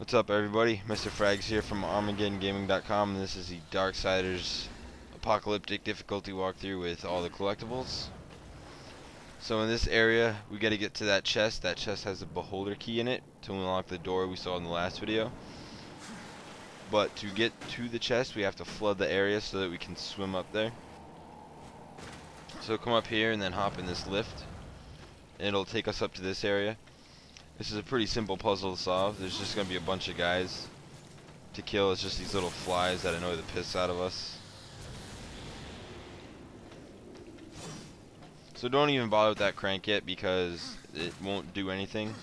What's up everybody? Mr. Fraggs here from ArmageddonGaming.com and this is the Darksiders Apocalyptic Difficulty walkthrough with all the collectibles. So in this area, we gotta get to that chest. That chest has a beholder key in it to unlock the door we saw in the last video. But to get to the chest, we have to flood the area so that we can swim up there. So come up here and then hop in this lift. And it'll take us up to this area. This is a pretty simple puzzle to solve. There's just going to be a bunch of guys to kill. It's just these little flies that annoy the piss out of us. So don't even bother with that crank yet because it won't do anything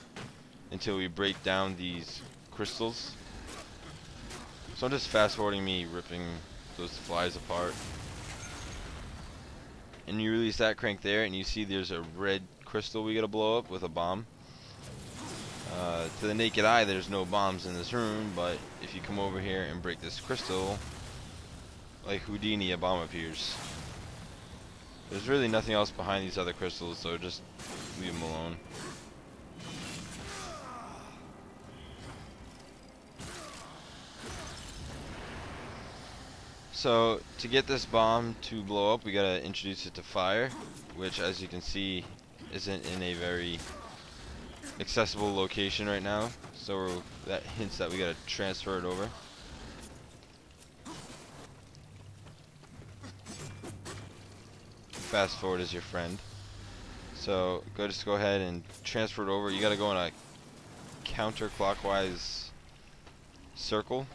until we break down these crystals. So I'm just fast forwarding me ripping those flies apart. And you release that crank there and you see there's a red crystal we gotta blow up with a bomb. Uh, to the naked eye, there's no bombs in this room, but if you come over here and break this crystal, like Houdini, a bomb appears. There's really nothing else behind these other crystals, so just leave them alone. So, to get this bomb to blow up, we gotta introduce it to fire, which as you can see, isn't in a very accessible location right now. So that hints that we gotta transfer it over. Fast forward is your friend. So go just go ahead and transfer it over. You gotta go in a counterclockwise circle.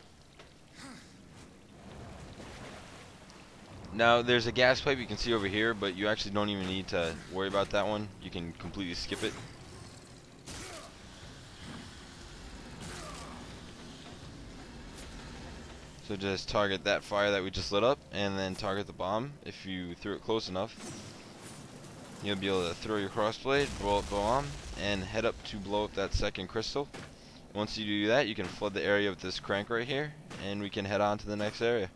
Now there's a gas pipe you can see over here, but you actually don't even need to worry about that one. You can completely skip it. So just target that fire that we just lit up and then target the bomb. If you threw it close enough, you'll be able to throw your crossblade, blow up the bomb, and head up to blow up that second crystal. Once you do that, you can flood the area with this crank right here, and we can head on to the next area.